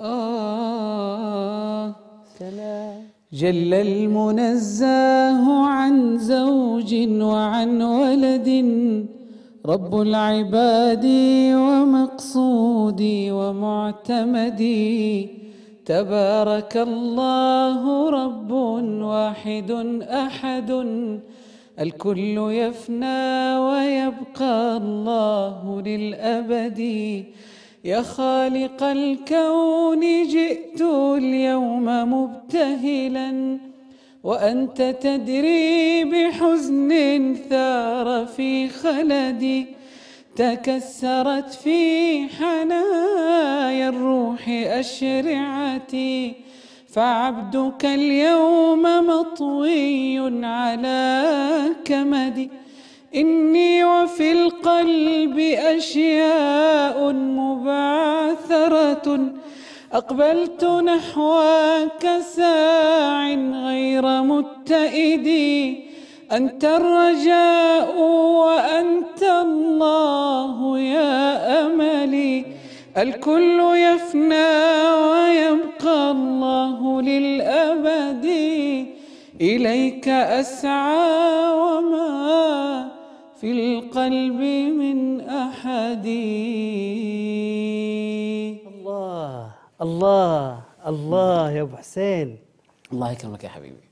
آه. جل المنزه عن زوج وعن ولد رب العباد ومقصودي ومعتمدي تبارك الله رب واحد أحد. الكل يفنى ويبقى الله للأبد. يا خالق الكون جئت اليوم مبتهلا وأنت تدري بحزن ثار في خلدي تكسرت في حنايا الروح أشرعتي. فعبدك اليوم مطوي على كمدي إني وفي القلب أشياء مبعثرة. أقبلت نحوك ساع غير متئد. أنت الرجاء وأنت الله يا أملي. الكل يفنى ويبقى الله إليك أسعى وما في القلب من أحد. الله الله الله يا أبو حسين. الله يكرمك يا حبيبي.